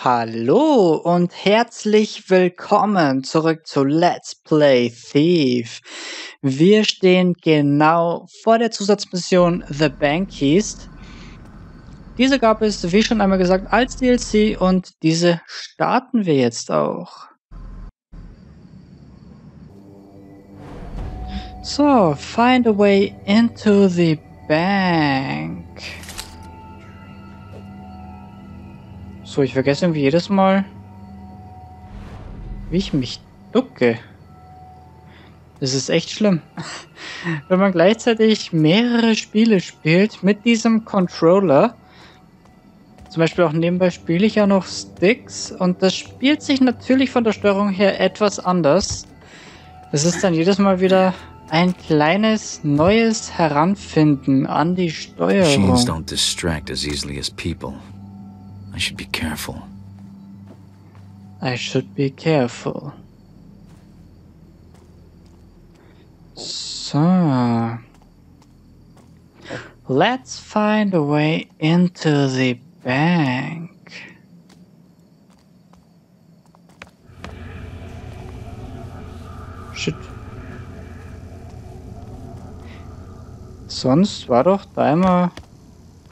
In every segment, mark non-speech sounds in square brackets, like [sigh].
Hallo und herzlich willkommen zurück zu Let's Play Thief. Wir stehen genau vor der Zusatzmission The Bankeist. Diese gab es, wie schon einmal gesagt, als DLC und diese starten wir jetzt auch. So, find a way into the bank. So, ich vergesse irgendwie jedes Mal, wie ich mich ducke. Das ist echt schlimm. [laughs] Wenn man gleichzeitig mehrere Spiele spielt mit diesem Controller. Zum Beispiel auch nebenbei spiele ich ja noch Sticks und das spielt sich natürlich von der Steuerung her etwas anders. Das ist dann jedes Mal wieder ein kleines neues Heranfinden an die Steuerung. Machines don't distract as easily as people. I should be careful. I should be careful. So. Let's find a way into the bank. Shit. Sonst war doch da immer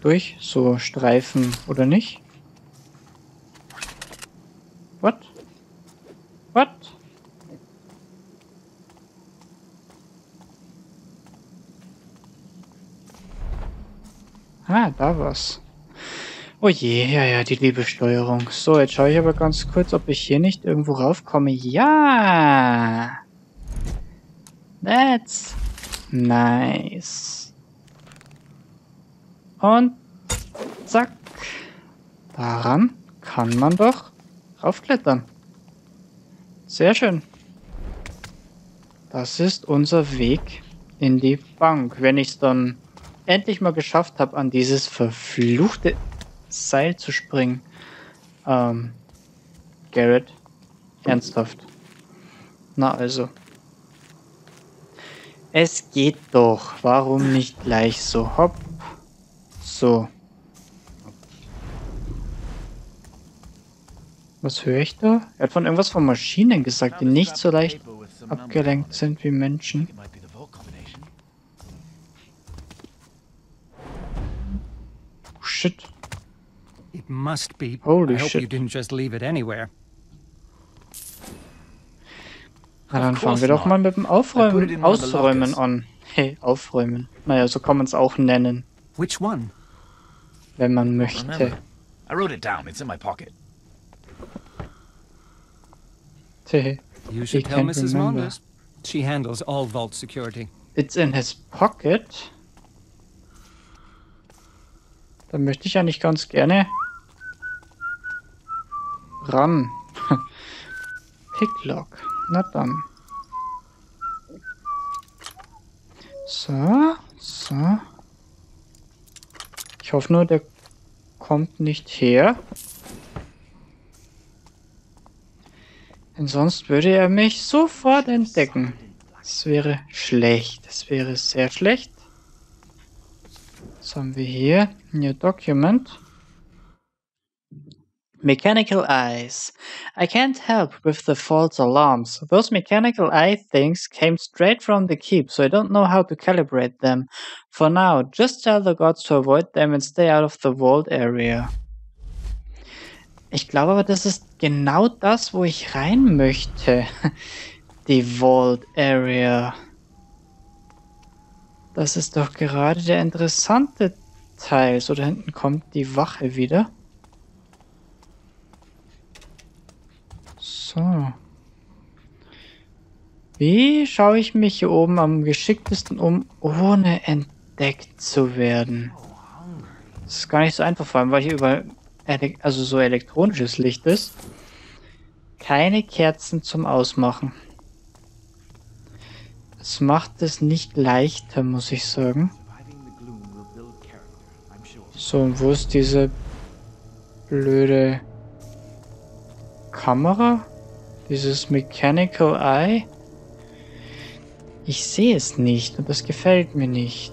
durch so Streifen, oder nicht? What? What? Ah, da was. Oh je, ja, ja, die liebe Steuerung. So, jetzt schaue ich aber ganz kurz, ob ich hier nicht irgendwo raufkomme. Ja! That's nice. Und zack. Daran kann man doch raufklettern. Sehr schön. Das ist unser Weg in die Bank. Wenn ich es dann endlich mal geschafft habe, an dieses verfluchte Seil zu springen. Ähm, Garrett, ernsthaft. Na also. Es geht doch. Warum nicht gleich so? Hopp. So. Was höre ich da? Er hat von irgendwas von Maschinen gesagt, die nicht so leicht abgelenkt sind wie Menschen. Shit. It must be. Holy I hope shit. you didn't just leave it anywhere. Na, dann fangen wir doch mal mit dem I put it Aufräumen, Ausräumen an. Hey, aufräumen. Naja, so kann man es auch nennen, Which one? wenn man möchte. I wrote it down. It's in my pocket. Hehe. You should tell Mrs. remember. Mondes. She handles all vault security. It's in his pocket. Da möchte ich ja nicht ganz gerne ran. [laughs] Picklock. Na dann. So, so. Ich hoffe nur, der kommt nicht her. Denn sonst würde er mich sofort entdecken. Das wäre schlecht. Das wäre sehr schlecht. Was here? New Document. Mechanical eyes. I can't help with the false alarms. Those mechanical eye things came straight from the keep, so I don't know how to calibrate them. For now, just tell the gods to avoid them and stay out of the vault area. Ich glaube aber, das ist genau das, wo ich rein möchte. [laughs] Die Vault Area. Das ist doch gerade der interessante Teil. So, da hinten kommt die Wache wieder. So. Wie schaue ich mich hier oben am geschicktesten um, ohne entdeckt zu werden? Das ist gar nicht so einfach, vor allem, weil hier überall also so elektronisches Licht ist. Keine Kerzen zum Ausmachen. Das macht es nicht leichter, muss ich sagen. So, und wo ist diese blöde Kamera? Dieses Mechanical Eye? Ich sehe es nicht und das gefällt mir nicht.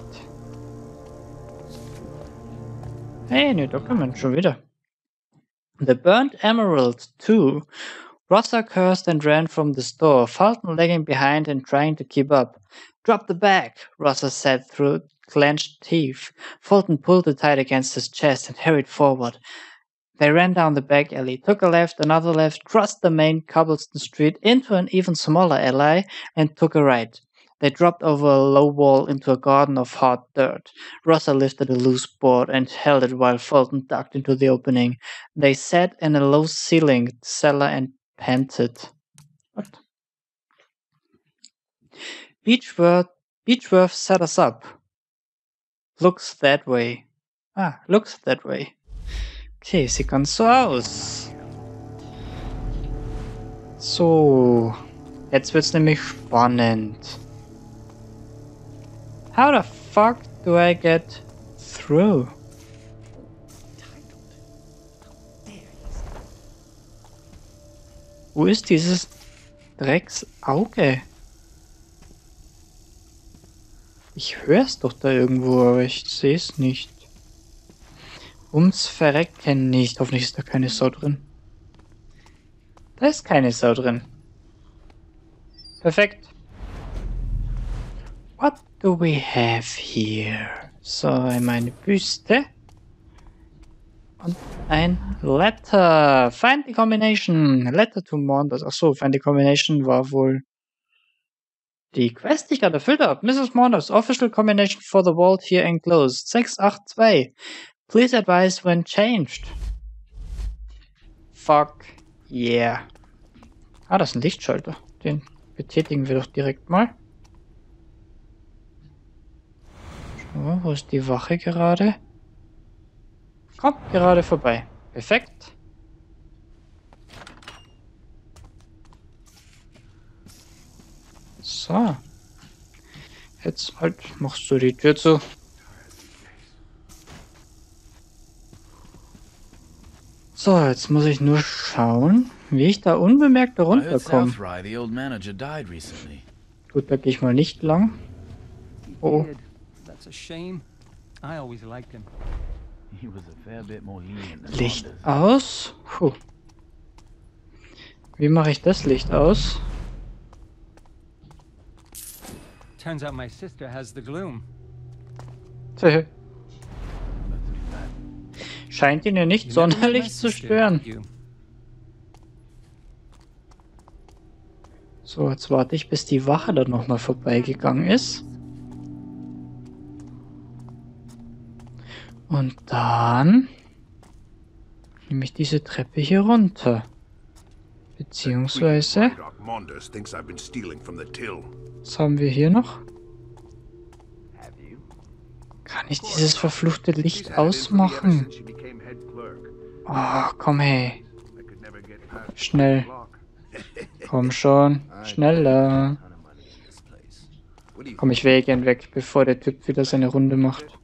Hey, ne, da kommen wir schon wieder. The Burnt Emerald 2 Rosa cursed and ran from the store, Fulton lagging behind and trying to keep up. Drop the bag, Rosa said through clenched teeth. Fulton pulled it tight against his chest and hurried forward. They ran down the back alley, took a left, another left, crossed the main cobblestone street into an even smaller alley, and took a right. They dropped over a low wall into a garden of hard dirt. Rosa lifted a loose board and held it while Fulton ducked into the opening. They sat in a low ceilinged cellar and panted. What? Beechworth, Beechworth set us up. Looks that way. Ah, looks that way. Okay, sieht ganz so aus. So, jetzt wird's nämlich spannend. How the fuck do I get through? Wo ist dieses Drecksauge? Ich höre es doch da irgendwo, aber ich sehe es nicht. Ums Verrecken nicht. Hoffentlich ist da keine Sau drin. Da ist keine Sau drin. Perfekt. What do we have here? So, meine Büste. Und ein Letter. Find the combination. Letter to Mondas. Ach so, find the combination war wohl die Quest, die ich gerade erfüllt habe. Mrs. Mondas, official combination for the vault here enclosed. 682. Please advise when changed. Fuck yeah. Ah, das ist ein Lichtschalter. Den betätigen wir doch direkt mal. So, wo ist die Wache gerade? Kommt gerade vorbei. Perfekt. So. Jetzt halt machst du die Tür zu. So, jetzt muss ich nur schauen, wie ich da unbemerkt runterkomme. Gut, da gehe ich mal nicht lang. Oh. That's a shame. I always liked him. Licht aus. Puh. Wie mache ich das Licht aus? Turns out my sister has the gloom. Scheint ihn ja nicht sonderlich zu stören. So, jetzt warte ich, bis die Wache dann nochmal vorbeigegangen ist. Und dann nehme ich diese Treppe hier runter. Beziehungsweise, was haben wir hier noch? Kann ich dieses verfluchte Licht ausmachen? Oh, komm hey. Schnell. Komm schon. Schneller. Komm, ich wähle gern weg, bevor der Typ wieder seine Runde macht.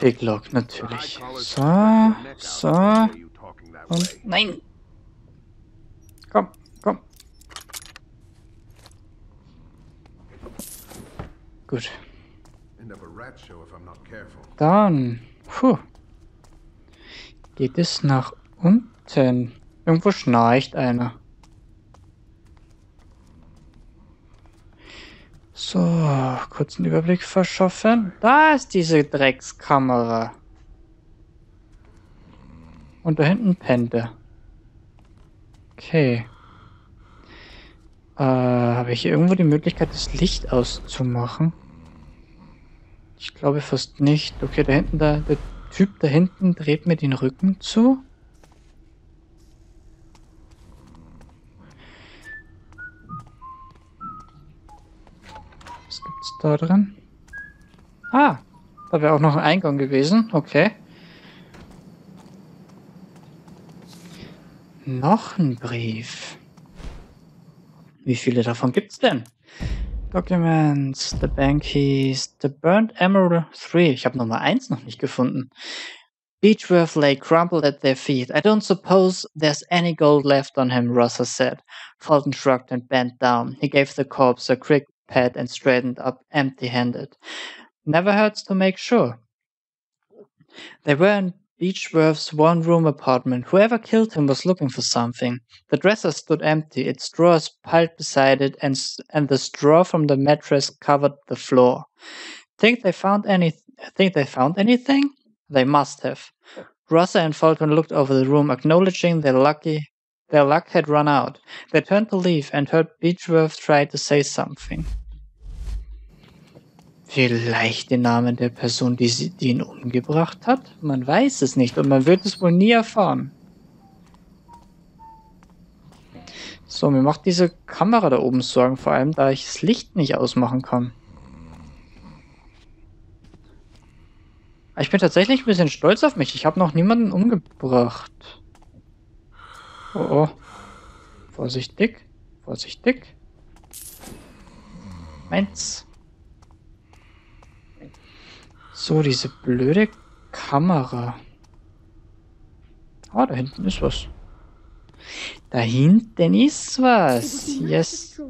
Big. Lock, natürlich. So, so. Und nein! Komm, komm. Gut. Dann. Puh. Geht es nach unten? Irgendwo schnarcht einer. So, kurzen Überblick verschaffen. Da ist diese Dreckskamera. Und da hinten pennt er. Okay. Äh, habe ich hier irgendwo die Möglichkeit, das Licht auszumachen? Ich glaube fast nicht. Okay, da hinten, da, der Typ da hinten dreht mir den Rücken zu. Was gibt's da drin? Ah, da wäre auch noch ein Eingang gewesen. Okay. Noch ein Brief. Wie viele davon gibt's denn? Documents, the bank keys, the burnt emerald 3. Ich habe Nummer 1 noch nicht gefunden. Beechworth lay crumpled at their feet. I don't suppose there's any gold left on him, Rosser said. Fulton shrugged and bent down. He gave the corpse a quick pat and straightened up empty handed. Never hurts to make sure. They were in Beechworth's one room apartment. Whoever killed him was looking for something. The dresser stood empty, its drawers piled beside it, and, and the straw from the mattress covered the floor. Think they found any? Think they found anything? They must have. Rosser and Falcon looked over the room, acknowledging their lucky their luck had run out. They turned to leave and heard Beechworth try to say something. Vielleicht den Namen der Person, die, sie, die ihn umgebracht hat? Man weiß es nicht und man wird es wohl nie erfahren. So, mir macht diese Kamera da oben Sorgen, vor allem da ich das Licht nicht ausmachen kann. Ich bin tatsächlich ein bisschen stolz auf mich. Ich habe noch niemanden umgebracht. Oh oh. Vorsichtig. Vorsichtig. Meins. So, diese blöde Kamera. Ah, da hinten ist was. Da hinten ist was. Yes.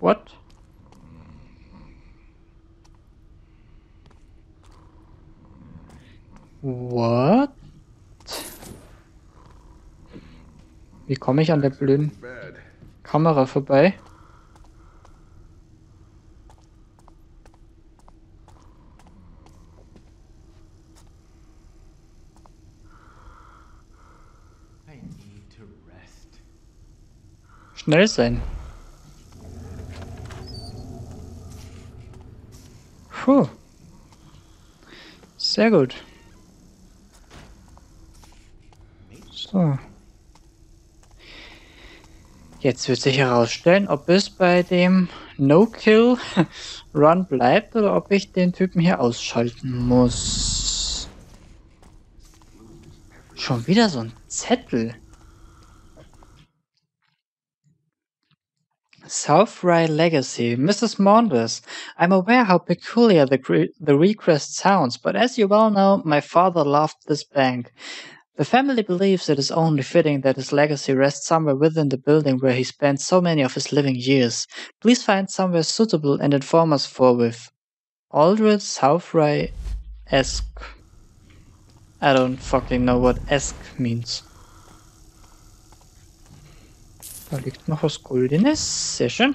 What? What? Wie komme ich an der blöden. Kamera vorbei? I need to rest. Schnell sein. Puh. Sehr gut. So. Jetzt wird sich herausstellen, ob es bei dem No-Kill-Run [laughs] bleibt oder ob ich den Typen hier ausschalten muss. Schon wieder so ein Zettel. South Rye Legacy, Mrs. Maunders. I'm aware how peculiar the, the request sounds, but as you well know, my father loved this bank. The family believes it is only fitting that his legacy rests somewhere within the building where he spent so many of his living years. Please find somewhere suitable and inform us forthwith. Aldred South Rye esque. I don't fucking know what esque means. Da liegt noch was Goldenes. Sehr schön.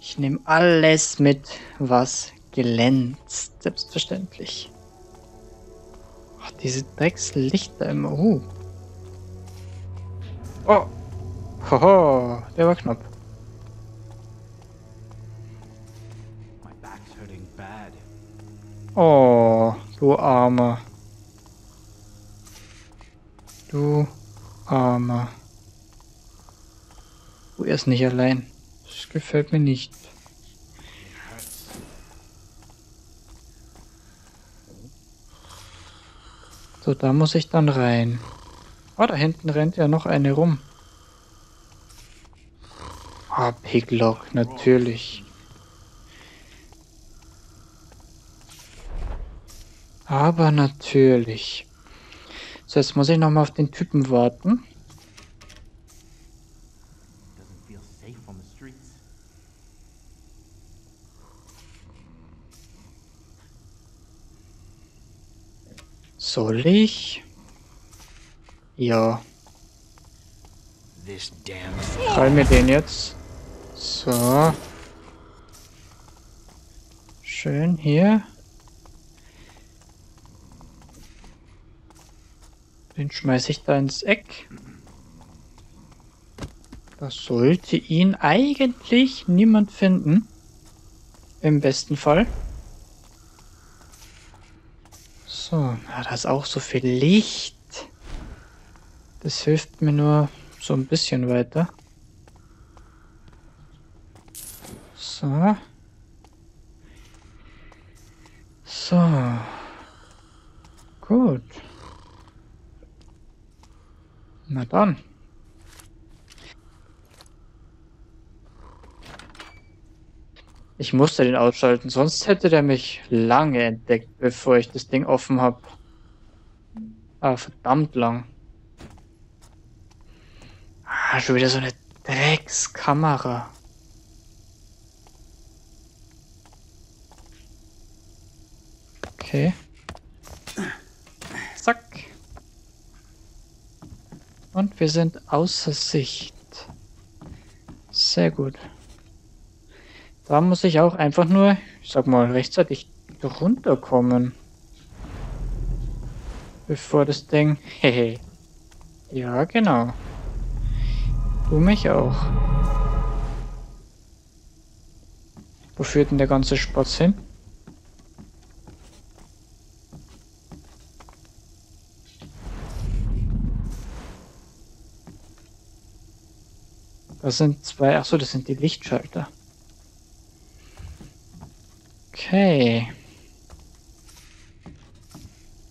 Ich nehme alles mit, was glänzt. Selbstverständlich. Ach, diese Dreckslichter immer. Uh. Oh. Hoho, der war knapp. Oh, du Armer. Du Armer. Du er ist nicht allein. Das gefällt mir nicht. So, da muss ich dann rein. Oh, da hinten rennt ja noch eine rum. Ah, Piglock, natürlich. Aber natürlich. So, jetzt muss ich nochmal auf den Typen warten. Soll ich? Ja, krall mir den jetzt. So. Schön hier. Den schmeiße ich da ins Eck. Da sollte ihn eigentlich niemand finden. Im besten Fall. So, ja, da ist auch so viel Licht. Das hilft mir nur so ein bisschen weiter. So. So. Gut. Na dann. Ich musste den ausschalten, sonst hätte der mich lange entdeckt, bevor ich das Ding offen habe. Ah, verdammt lang. Ah, schon wieder so eine Dreckskamera. Okay. Zack. Und wir sind außer Sicht. Sehr gut. Da muss ich auch einfach nur, ich sag mal, rechtzeitig runterkommen. Bevor das Ding... [laughs] Hehe. ja, genau. Du mich auch. Wo führt denn der ganze Spatz hin? Das sind zwei. Achso, das sind die Lichtschalter. Okay.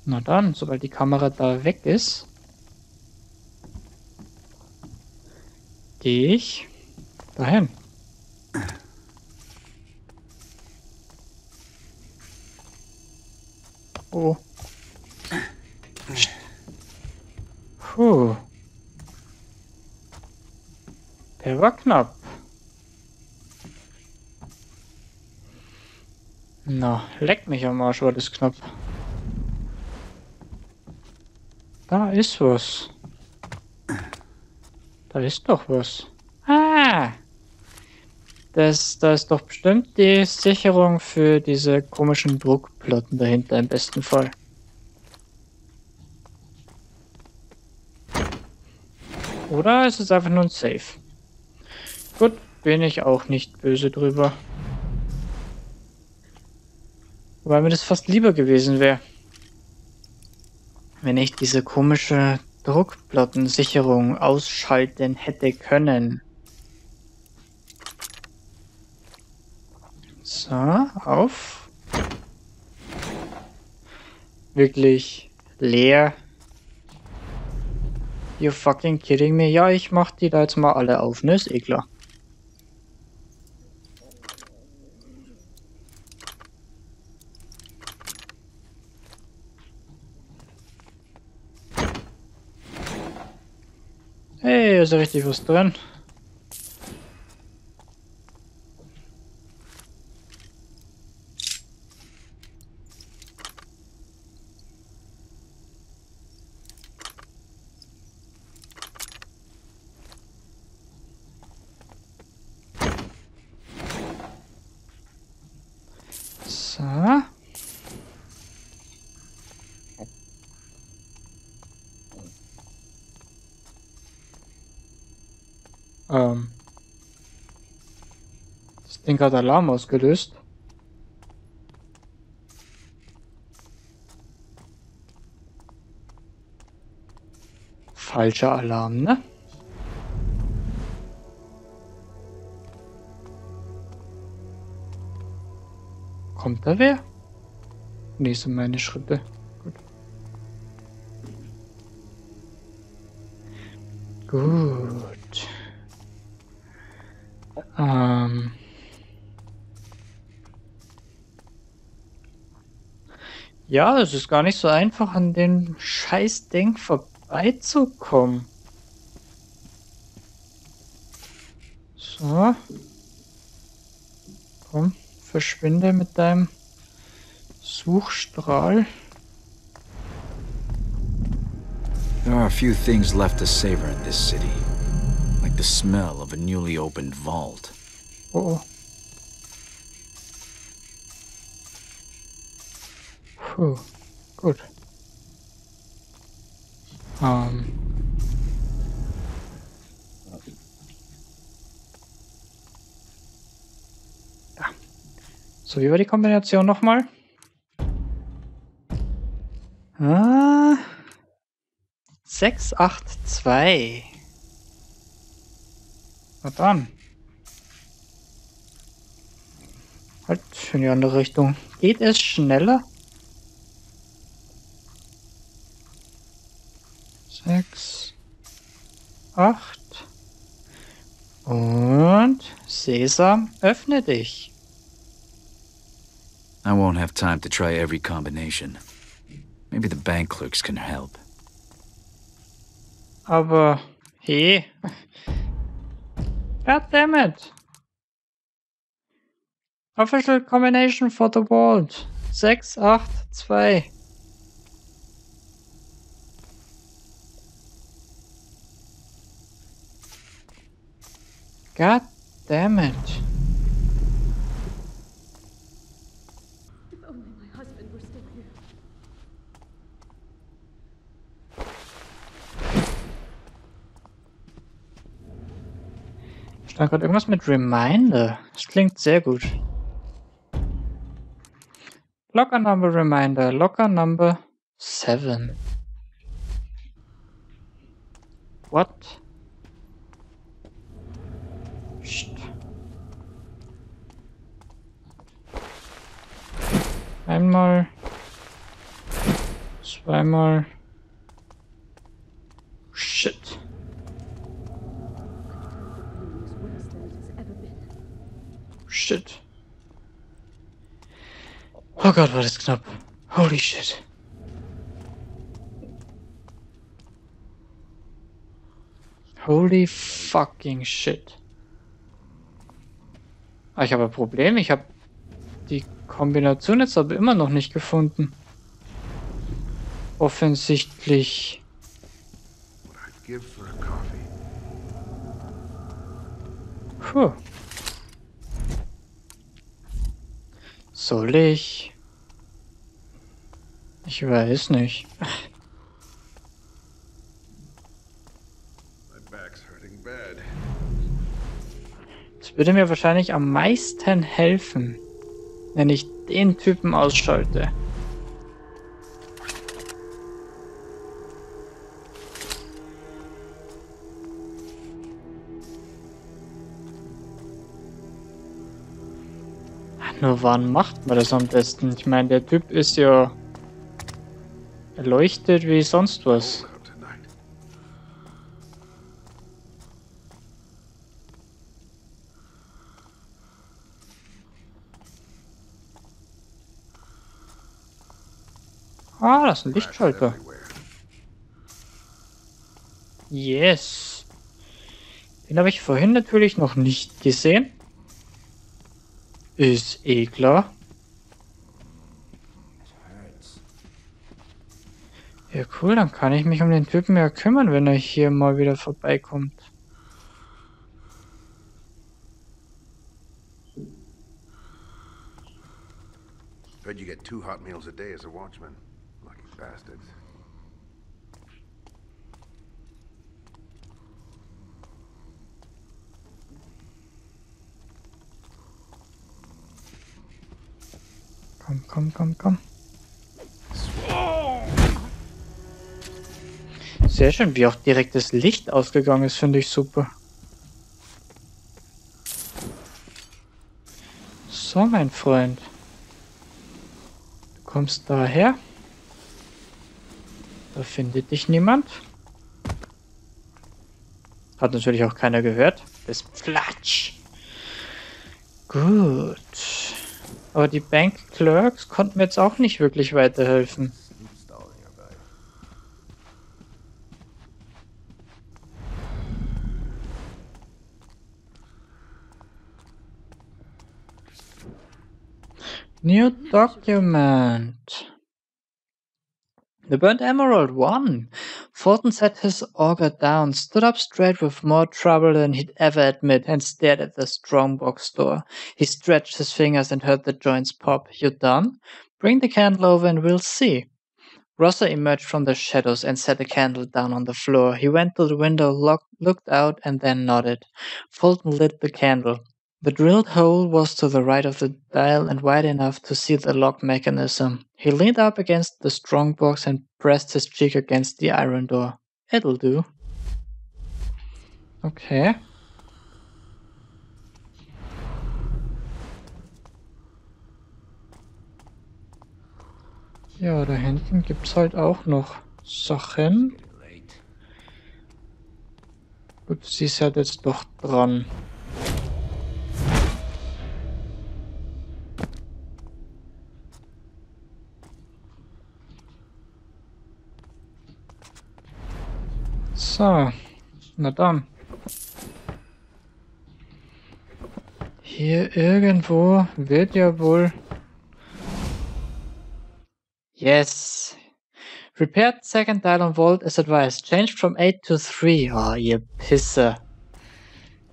Na dann, sobald die Kamera da weg ist, gehe ich dahin. Oh. Puh. Der war knapp. Na, leck mich am Arsch, war das knapp. Da ist was. Da ist doch was. Ah! Das, da ist doch bestimmt die Sicherung für diese komischen Druckplatten dahinter im besten Fall. Oder ist es einfach nur ein Safe? Gut, bin ich auch nicht böse drüber. Wobei mir das fast lieber gewesen wäre. Wenn ich diese komische Druckplattensicherung ausschalten hätte können. So, auf. Wirklich leer. You fucking kidding me? Ja, ich mach die da jetzt mal alle auf, ne? Ist eh klar. Hey, ist richtig was drin. So. Ähm. Ding hat Alarm ausgelöst. Falscher Alarm, ne? Kommt da wer? Sind meine Schritte. Ja, es ist gar nicht so einfach, an dem Scheißding vorbeizukommen. So. Komm, verschwinde mit deinem Suchstrahl. There are a few things left to savor in this city. Like the smell of a newly opened vault. Oh. Puh, gut. Ähm. Ja. So, wie war die Kombination nochmal? Ah. 6, 8, 2. Na dann. Halt in die andere Richtung. Geht es schneller? Sechs, acht und Sesam, öffne dich. I won't have time to try every combination. Maybe the bank clerks can help. Aber hey, God damn it. Official combination for the vault. 682. God damn it. If only my husband were still here. Stand gerade irgendwas mit Reminder. Das klingt sehr gut. Locker Number Reminder. Locker Number 7. What? Einmal. Zweimal. Shit. Shit. Oh Gott, war das knapp. Holy shit. Holy fucking shit. Ah, ich habe ein Problem. Ich habe Kombination jetzt aber immer noch nicht gefunden. Offensichtlich. Puh. Soll ich? Ich weiß nicht. Es würde mir wahrscheinlich am meisten helfen, wenn ich den Typen ausschalte. Nur wann macht man das am besten? Ich meine, der Typ ist ja erleuchtet wie sonst was. Ah, das ist ein Lichtschalter. Yes. Den habe ich vorhin natürlich noch nicht gesehen. Ist eh klar. Ja, cool, dann kann ich mich um den Typen ja kümmern, wenn er hier mal wieder vorbeikommt. Heard you get two hot meals a day as a watchman. Bastards. Komm, komm, komm, komm. Sehr schön, wie auch direkt das Licht ausgegangen ist, finde ich super. So, mein Freund. Du kommst daher. Da findet dich niemand. Hat natürlich auch keiner gehört. Das Platsch. Gut. Aber die Bank Clerks konnten mir jetzt auch nicht wirklich weiterhelfen. New document. The Burnt Emerald won. Fulton set his auger down, stood up straight with more trouble than he'd ever admit, and stared at the strongbox door. He stretched his fingers and heard the joints pop. You done? Bring the candle over and we'll see. Rosser emerged from the shadows and set the candle down on the floor. He went to the window, looked, looked out, and then nodded. Fulton lit the candle. The drilled hole was to the right of the dial and wide enough to see the lock mechanism. He leaned up against the strongbox and pressed his cheek against the iron door. It'll do. Okay. Ja, da hinten gibt's halt auch noch Sachen. Gut, sie ist halt jetzt doch dran. So, na dann. Hier irgendwo wird ja wohl... Yes. Repaired second dial on vault as advised. Changed from 8 to 3. Oh, ihr Pisse.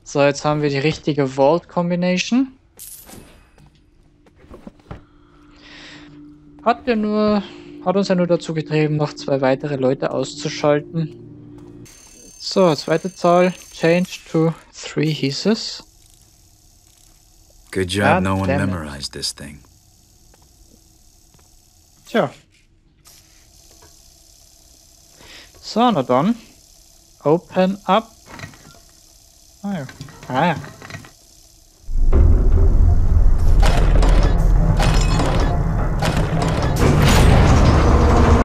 So, jetzt haben wir die richtige Vault Combination. Hat ja nur, hat uns ja nur dazu getrieben, noch zwei weitere Leute auszuschalten. So, zweite Zahl, change to 3 hieß es. Good job God no one damn it. memorized this thing. Tja. So, na dann. Open up. Ah ja. Ah ja.